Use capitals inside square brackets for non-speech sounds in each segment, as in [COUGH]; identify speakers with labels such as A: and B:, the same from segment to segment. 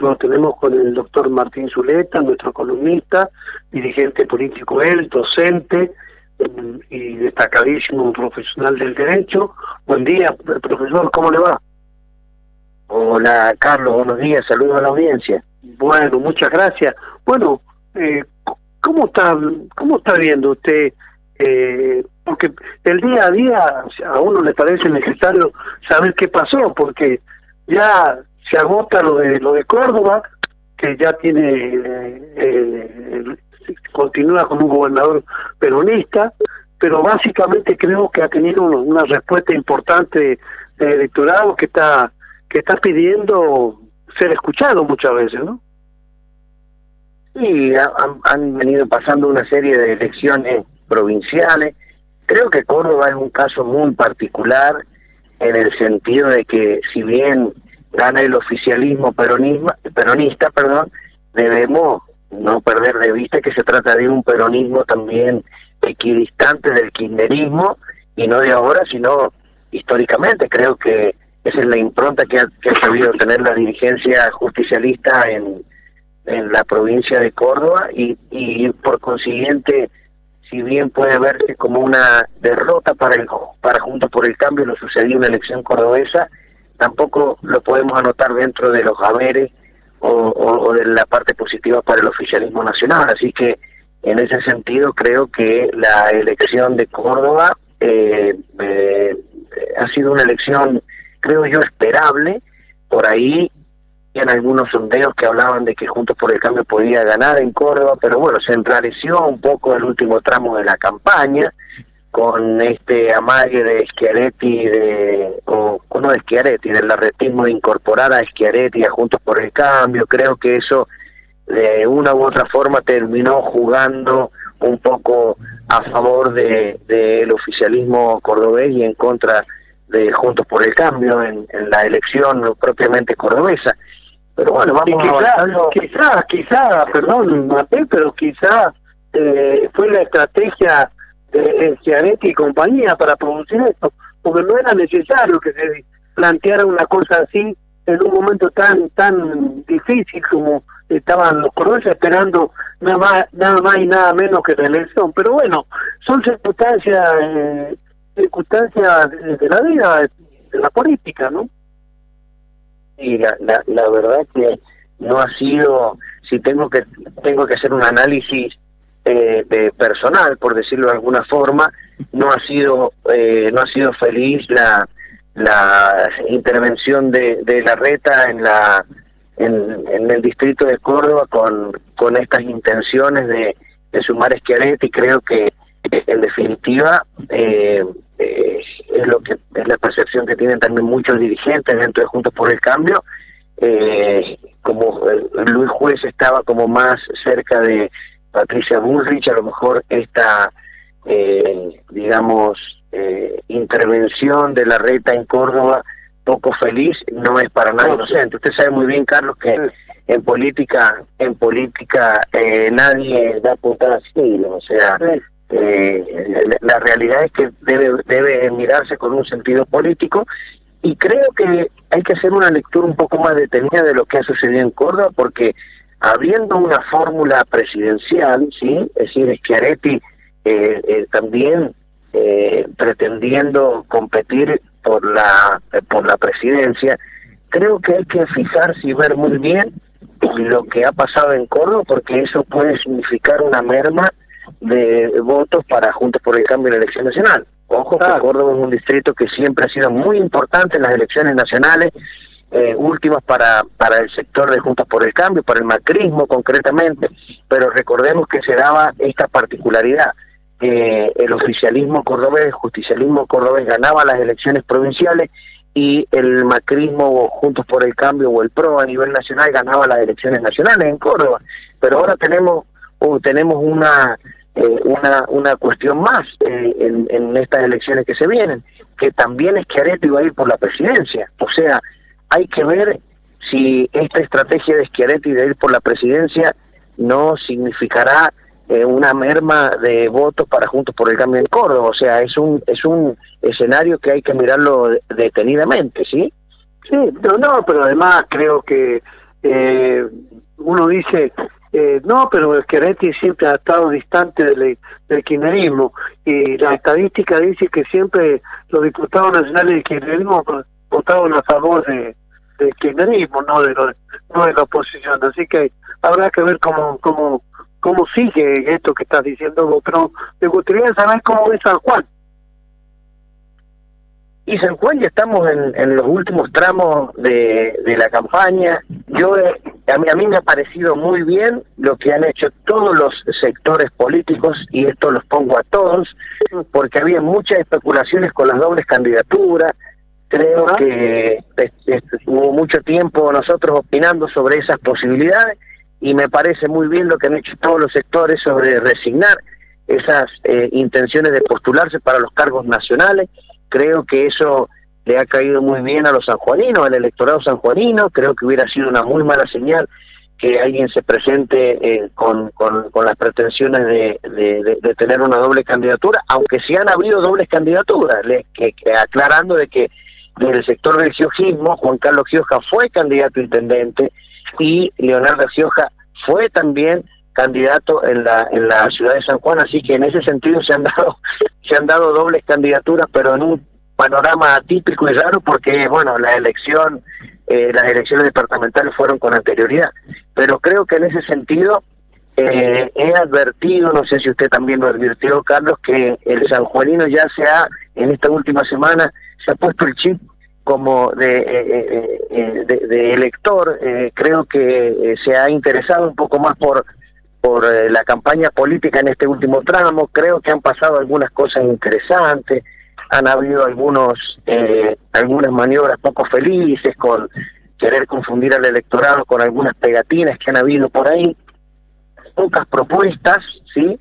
A: Lo tenemos con el doctor Martín Zuleta, nuestro columnista, dirigente político él, docente mm, y destacadísimo profesional del derecho. Buen día, profesor, ¿cómo le va?
B: Hola, Carlos, buenos días, saludos a la audiencia.
A: Bueno, muchas gracias. Bueno, eh, ¿cómo está cómo está viendo usted? Eh, porque el día a día a uno le parece necesario saber qué pasó, porque ya se agota lo de lo de Córdoba, que ya tiene eh, continúa con un gobernador peronista, pero básicamente creo que ha tenido una respuesta importante del electorado que está que está pidiendo ser escuchado muchas veces, ¿no?
B: Sí, han, han venido pasando una serie de elecciones provinciales. Creo que Córdoba es un caso muy particular en el sentido de que si bien gana el oficialismo peronismo, peronista, perdón, debemos no perder de vista que se trata de un peronismo también equidistante del kirchnerismo y no de ahora, sino históricamente. Creo que esa es la impronta que ha, que ha sabido tener la dirigencia justicialista en, en la provincia de Córdoba y, y por consiguiente, si bien puede verse como una derrota para el para Juntos por el Cambio, lo sucedió en la elección cordobesa, tampoco lo podemos anotar dentro de los haberes o, de la parte positiva para el oficialismo nacional. Así que en ese sentido creo que la elección de Córdoba eh, eh, ha sido una elección, creo yo, esperable. Por ahí en algunos sondeos que hablaban de que Juntos por el Cambio podía ganar en Córdoba, pero bueno, se enrareció un poco el último tramo de la campaña con este amague de Schiaretti, de, o no de Schiaretti, del arretismo de incorporar a Schiaretti a Juntos por el Cambio, creo que eso de una u otra forma terminó jugando un poco a favor del de, oficialismo cordobés y en contra de Juntos por el Cambio en, la elección propiamente cordobesa. Pero bueno, vamos
A: quizá, quizá, quizá, perdón, Mate, pero quizá eh, fue la estrategia de y compañía para producir esto, porque no era necesario que se planteara una cosa así en un momento tan tan difícil como estaban los cordobeses esperando nada más nada más y nada menos que la elección. Pero bueno son circunstancias eh, circunstancias de, la vida de la política no
B: y la, la la verdad que no ha sido si tengo que tengo que hacer un análisis eh, de personal, por decirlo de alguna forma, no ha sido eh, no ha sido feliz la la intervención de, de la reta en la en, el distrito de Córdoba con con estas intenciones de, de sumar Schiaretti. Creo que en definitiva eh, eh, es lo que es la percepción que tienen también muchos dirigentes dentro de Juntos por el Cambio. Eh, como Luis Juez estaba como más cerca de Patricia Bullrich, a lo mejor esta, eh, digamos, eh, intervención de la reta en Córdoba poco feliz no es para nada inocente. Usted sabe muy bien, Carlos, que en política, en política eh, nadie da puntada así, o sea, la realidad es que debe debe mirarse con un sentido político y creo que hay que hacer una lectura un poco más detenida de lo que ha sucedido en Córdoba porque habiendo una fórmula presidencial, sí, es decir, Schiaretti eh, eh, también eh, pretendiendo competir por la por la presidencia, creo que hay que fijarse y ver muy bien lo que ha pasado en Córdoba, porque eso puede significar una merma de votos para Juntos por el Cambio en la elección nacional. Ojo que Córdoba es un distrito que siempre ha sido muy importante en las elecciones nacionales eh, últimas para, para el sector de Juntas por el Cambio, para el macrismo concretamente, pero recordemos que se daba esta particularidad. que el oficialismo cordobés, el justicialismo cordobés ganaba las elecciones provinciales y el macrismo o Juntos por el Cambio o el PRO a nivel nacional ganaba las elecciones nacionales en Córdoba. Pero ahora tenemos uh, tenemos una, eh, una una cuestión más eh, en, en estas elecciones que se vienen, que también es que Areto iba a ir por la presidencia. O sea, hay que ver si esta estrategia de Schiaretti de ir por la presidencia no significará eh, una merma de votos para Juntos por el Cambio en Córdoba. O sea, es un, es un escenario que hay que mirarlo detenidamente, ¿sí?
A: Sí, pero no, pero además creo que eh, uno dice, eh, no, pero el Queretti siempre ha estado distante del, del kirchnerismo y la estadística dice que siempre los diputados nacionales del kirchnerismo votaron a favor de, del kirchnerismo, no de, no de la oposición. Así que habrá que ver cómo, cómo, cómo sigue esto que estás diciendo vos, pero me gustaría saber cómo es San Juan.
B: Y San Juan ya estamos en, en los últimos tramos de, de la campaña. Yo eh, a mí, a mí me ha parecido muy bien lo que han hecho todos los sectores políticos y esto los pongo a todos porque había muchas especulaciones con las dobles candidaturas. Creo que hubo mucho tiempo nosotros opinando sobre esas posibilidades y me parece muy bien lo que han hecho todos los sectores sobre resignar esas eh, intenciones de postularse para los cargos nacionales. Creo que eso le ha caído muy bien a los sanjuaninos, al electorado sanjuanino, creo que hubiera sido una muy mala señal que alguien se presente eh, con, con, las pretensiones de, de, tener una doble candidatura, aunque sí han habido dobles candidaturas, que, aclarando de que desde el sector del giojismo, Juan Carlos Gioja fue candidato intendente y Leonardo Gioja fue también candidato en la en la ciudad de San Juan, así que en ese sentido se han dado [LAUGHS] se han dado dobles candidaturas, pero en un panorama atípico y raro porque bueno, la elección eh, las elecciones departamentales fueron con anterioridad, pero creo que en ese sentido eh, he advertido, no sé si usted también lo advirtió, Carlos, que el sanjuanino ya se ha, en esta última semana, se ha puesto el chip como de, eh, de, de, elector, creo que se ha interesado un poco más por por eh, la campaña política en este último tramo. Creo que han pasado algunas cosas interesantes, han habido algunos eh, algunas maniobras poco felices con querer confundir al electorado con algunas pegatinas que han habido por ahí, pocas propuestas, ¿sí?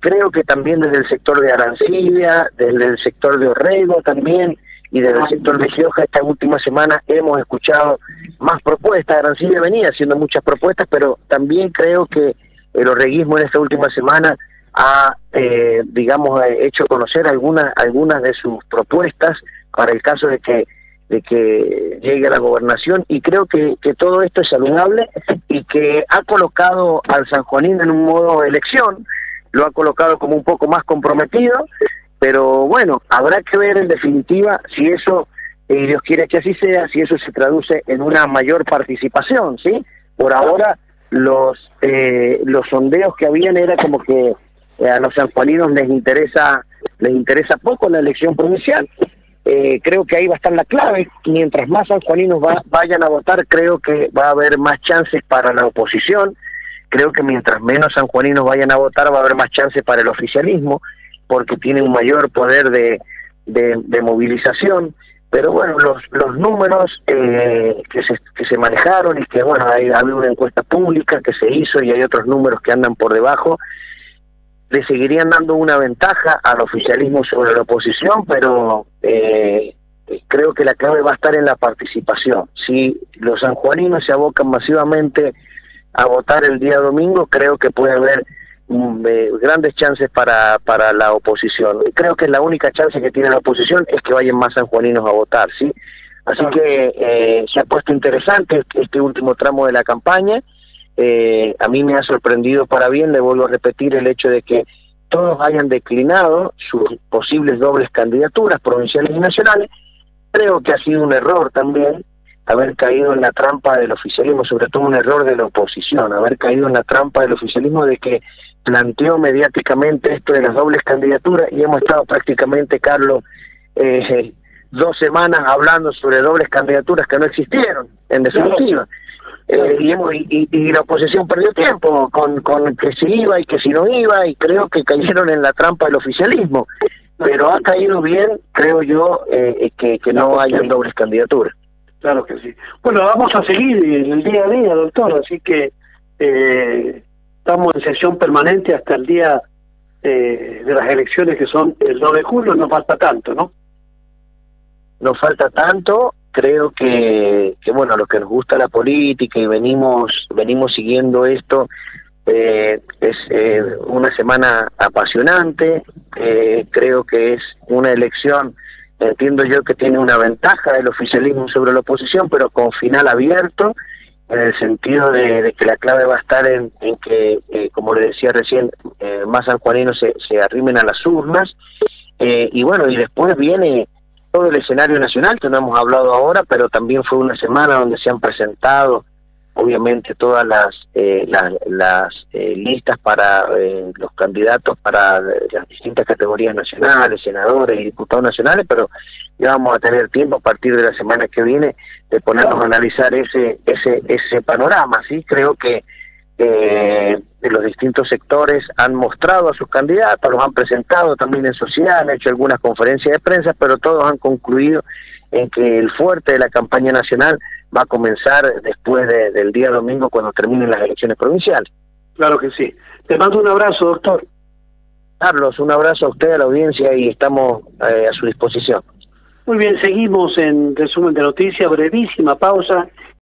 B: Creo que también desde el sector de Arancibia, desde el sector de Orrego también, y desde el sector de Gioja esta última semana hemos escuchado más propuestas. Arancibia venía haciendo muchas propuestas, pero también creo que el orreguismo en esta última semana ha, eh, digamos, hecho conocer algunas algunas de sus propuestas para el caso de que de que llegue a la gobernación y creo que, que todo esto es saludable y que ha colocado al San Juanín en un modo elección, lo ha colocado como un poco más comprometido, pero bueno, habrá que ver en definitiva si eso, eh, Dios quiere que así sea, si eso se traduce en una mayor participación, ¿sí? Por ahora los eh, los sondeos que habían era como que eh, a los sanjuaninos les interesa les interesa poco la elección provincial. Eh, creo que ahí va a estar la clave. Mientras más sanjuaninos va, vayan a votar creo que va a haber más chances para la oposición. Creo que mientras menos sanjuaninos vayan a votar va a haber más chances para el oficialismo porque tiene un mayor poder de, de movilización pero bueno, los, los números eh, que, se, que se manejaron y que bueno, hay, habido una encuesta pública que se hizo y hay otros números que andan por debajo, le seguirían dando una ventaja al oficialismo sobre la oposición, pero eh, creo que la clave va a estar en la participación. Si los sanjuaninos se abocan masivamente a votar el día domingo, creo que puede haber Mm, grandes chances para, para la oposición. Creo que la única chance que tiene la oposición es que vayan más sanjuaninos a votar, ¿sí? Así que eh, se ha puesto interesante este último tramo de la campaña. Eh, a mí me ha sorprendido para bien, le vuelvo a repetir, el hecho de que todos hayan declinado sus posibles dobles candidaturas provinciales y nacionales. Creo que ha sido un error también haber caído en la trampa del oficialismo, sobre todo un error de la oposición, haber caído en la trampa del oficialismo de que planteó mediáticamente esto de las dobles candidaturas y hemos estado prácticamente, Carlos, eh, dos semanas hablando sobre dobles candidaturas que no existieron, en definitiva. Eh, y, hemos, y, la oposición perdió tiempo con, con que si iba y que si no iba y creo que cayeron en la trampa del oficialismo. Pero ha caído bien, creo yo, eh, que, que no hayan dobles candidaturas.
A: Claro que sí. Bueno, vamos a seguir el día a día, doctor, así que eh, estamos en sesión permanente hasta el día eh, de las elecciones que son el 2 de julio, no falta tanto, ¿no?
B: No falta tanto, creo que, que bueno, los que nos gusta la política y venimos, venimos siguiendo esto, eh, es eh, una semana apasionante, eh, creo que es una elección, entiendo yo que tiene una ventaja del oficialismo sobre la oposición, pero con final abierto, en el sentido de, que la clave va a estar en, que, eh, como le decía recién, eh, más sanjuaninos se, se arrimen a las urnas. Eh, y bueno, y después viene todo el escenario nacional, que no hemos hablado ahora, pero también fue una semana donde se han presentado obviamente todas las eh, las, eh, listas para eh, los candidatos para las distintas categorías nacionales, senadores y diputados nacionales, pero ya vamos a tener tiempo a partir de la semana que viene de ponernos a analizar ese ese ese panorama, sí creo que eh, los distintos sectores han mostrado a sus candidatos, los han presentado también en sociedad, han hecho algunas conferencias de prensa, pero todos han concluido en que el fuerte de la campaña nacional va a comenzar después del día domingo cuando terminen las elecciones provinciales.
A: Claro que sí. Te mando un abrazo, doctor.
B: Carlos, un abrazo a usted, a la audiencia y estamos eh, a su disposición.
A: Muy bien, seguimos en resumen de noticias, brevísima pausa